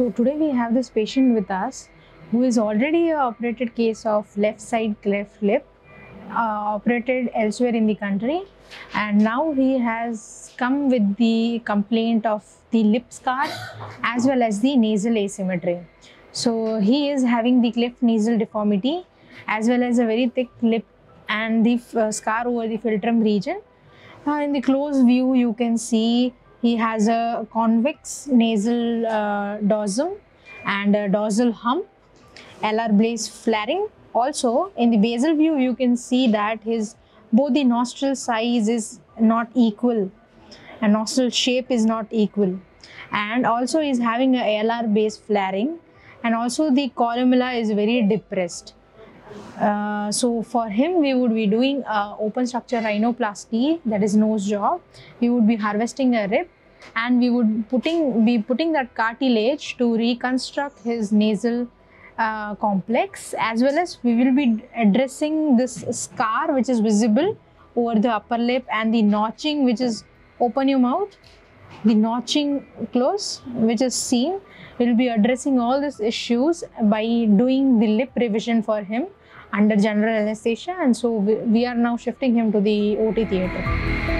So today we have this patient with us who is already a operated case of left side cleft lip, uh, operated elsewhere in the country, and now he has come with the complaint of the lip scar as well as the nasal asymmetry. So he is having the cleft nasal deformity as well as a very thick lip and the uh, scar over the philtrum region. Uh, in the close view, you can see he has a convex nasal uh, dorsum and a dorsal hump, LR blaze flaring. Also, in the basal view, you can see that his both the nostril size is not equal and nostril shape is not equal. And also, is having a LR base flaring, and also the columella is very depressed. Uh, so for him, we would be doing uh, open structure rhinoplasty, that is nose job. We would be harvesting a rib, and we would putting be putting that cartilage to reconstruct his nasal uh, complex, as well as we will be addressing this scar which is visible over the upper lip and the notching which is open your mouth, the notching close which is seen. We will be addressing all these issues by doing the lip revision for him under general anesthesia and so we, we are now shifting him to the OT theatre.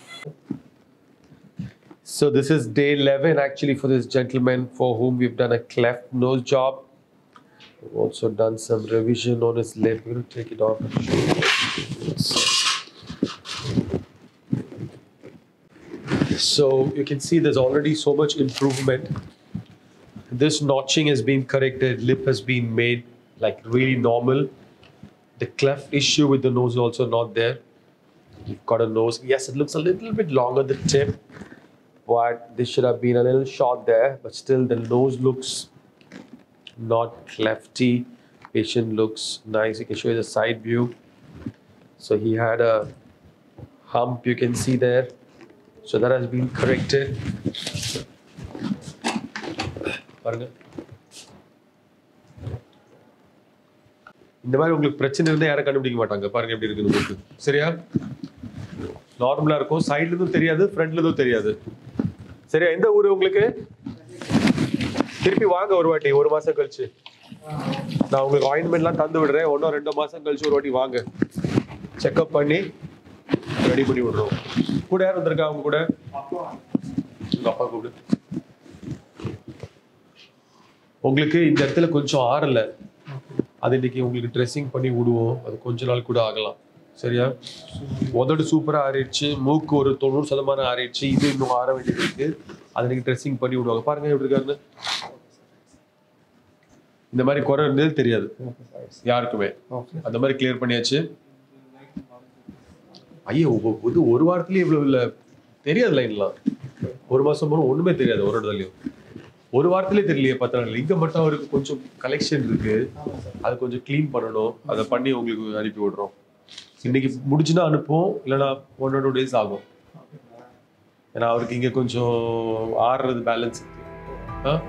So this is day 11 actually for this gentleman for whom we've done a cleft nose job. We've also done some revision on his lip. We're going to take it off and show you. So you can see there's already so much improvement. This notching has been corrected, lip has been made like really normal. The cleft issue with the nose also not there. You've got a nose. Yes, it looks a little bit longer the tip, but this should have been a little short there. But still, the nose looks not clefty. Patient looks nice. You can show you the side view. So he had a hump. You can see there. So that has been corrected. இந்த மாதிரி உங்களுக்கு பிரச்சனை இருந்தால் யாரும் கண்டுபிடிக்க மாட்டாங்க பாருங்க எப்படி இருக்குது உங்களுக்கு சரியா நார்மலாக இருக்கும் சைட்லேருந்தும் தெரியாது ஃப்ரண்ட்லேருந்தும் தெரியாது சரியா? எந்த ஊர் உங்களுக்கு? திருப்பி வாங்க ஒரு வாட்டி ஒரு மாசம் கழிச்சு. நான் உங்களுக்கு ஆயின்மெண்ட்லாம் தந்து விடுறேன். ஒன்றும் ரெண்டு மாசம் கழிச்சு ஒரு வாட்டி வாங்க. செக்அப் பண்ணி ரெடி பண்ணி விடுறோம். கூட யார் வந்திருக்கா அவங்க கூட? உங்க அப்பா கூப்பிடு உங்களுக்கு இந்த இடத்துல கொஞ்சம் ஆறல. அது இன்னைக்கு உங்களுக்கு ட்ரெஸ்ஸிங் பண்ணி விடுவோம். அது கொஞ்ச நாள் கூட ஆகலாம். சரியா? உதடு சூப்பராக ஆறிடுச்சு. மூக்கு ஒரு தொண்ணூறு சதமானம் ஆறிடுச்சு. இது இன்னும் ஆற வேண்டியது இருக்கு. அதை நீங்கள் ட்ரெஸ்ஸிங் பண்ணி விடுவாங்க. பாருங்க எப்படி இருக்காருன்னு. இந்த மாதிரி குறை இருந்தது தெரியாது. யாருக்குமே. அந்த மாதிரி கிளியர் பண்ணியாச்சு. ஐயோ இது ஒரு வாரத்துலயே இவ்வளவு இல்லை. தெரியாது லைன்லாம் ஒரு மாசம் போன ஒண்ணுமே தெரியாது ஒரு இடத்துலயும். ஒரு வாரத்திலே தெரியலையே பத்து நாள் இங்க மட்டும் அவருக்கு கொஞ்சம் கலெக்ஷன் இருக்கு. அது கொஞ்சம் க்ளீன் பண்ணணும். அதை பண்ணி உங்களுக்கு அனுப்பி விடுறோம். இன்னைக்கு முடிச்சுன்னா அனுப்புவோம் இல்லைன்னா ஒன் ஆர் டூ டேஸ் ஆகும். ஏன்னா அவருக்கு இங்க கொஞ்சம் ஆடுறது பேலன்ஸ் இருக்கு. ஆ?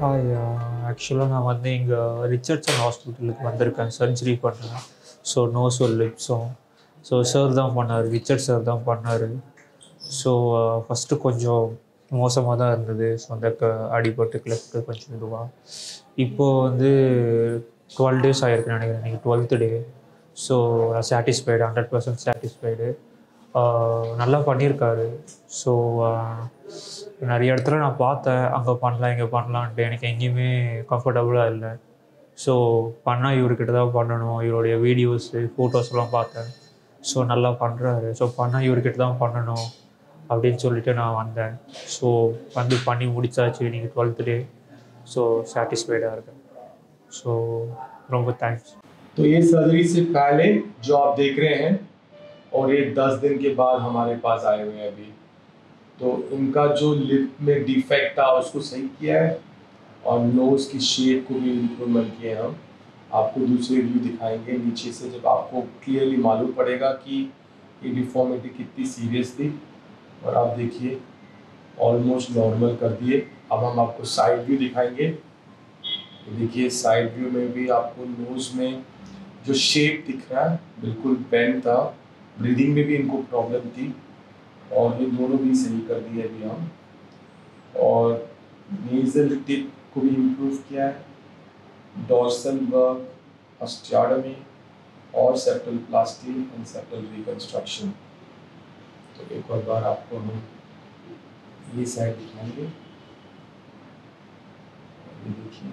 ஹாய் ஆக்சுவலாக நான் வந்து இங்கே ரிச்சர்ட்சன் ஹாஸ்பிட்டலுக்கு வந்திருக்கேன். சர்ஜரி பண்ணேன் ஸோ நோஸும் லிப்ஸும் ஸோ சார் தான் பண்ணார். ரிச்சர்ட் சார் தான் பண்ணார். ஸோ ஃபஸ்ட்டு கொஞ்சம் மோசமாக தான் இருந்தது. ஸோ அந்த க அடிபட்டு கிளப்ட்டு கொஞ்சம் இதுவாக இப்போது வந்து டுவெல் டேஸ் ஆகிருக்கு நினைக்கிறேன். இன்றைக்கி twelfth day so satisfied hundred percent satisfied நல்லா பண்ணியிருக்காரு ஸோ நிறைய இடத்துல நான் பார்த்தேன் அங்கே பண்ணலாம் இங்கே பண்ணலான்ட்டு எனக்கு எங்கேயுமே கம்ஃபர்டபுளாக இல்லை ஸோ பண்ணால் இவர்கிட்ட தான் பண்ணணும் இவருடைய வீடியோஸு ஃபோட்டோஸ்லாம் பார்த்தேன் ஸோ நல்லா பண்ணுறாரு ஸோ பண்ணால் இவர்கிட்ட தான் பண்ணணும் அப்படின்னு சொல்லிட்டு நான் வந்தேன் ஸோ வந்து பண்ணி முடிச்சாச்சு இன்றைக்கி டுவெல்த் டே ஸோ சாட்டிஸ்ஃபைடாக இருக்கேன் ஸோ ரொம்ப தேங்க்ஸ் तो ये सर्जरी से पहले जो आप देख रहे हैं और ये दस दिन के बाद हमारे पास आए हुए हैं अभी। तो इनका जो लिप में डिफेक्ट था, उसको सही किया है और नोज़ की शेप को भी इम्प्रूवमेंट किए हम। आपको दूसरे व्यू दिखाएँगे, नीचे से जब आपको क्लियरली मालूम पड़ेगा कि ये डिफॉर्मिटी कितनी सीरियस थी। और आप देखिए ऑलमोस्ट नॉर्मल कर दिए। अब हम आपको साइड व्यू दिखाएँगे। देखिए साइड व्यू में भी आपको नोज़ में जो शेप दिख रहा है, बिल्कुल पेन था। ब्रीदिंग में भी इनको प्रॉब्लम थी और ये दोनों भी सही कर दिए अभी हम। और नेजल टिप को भी इम्प्रूव किया है। डॉर्सल वर्क अस्टियाडमी और septoplasty and septal reconstruction तो एक और बार आपको हम ये साइड दिखाएँगे। देखिए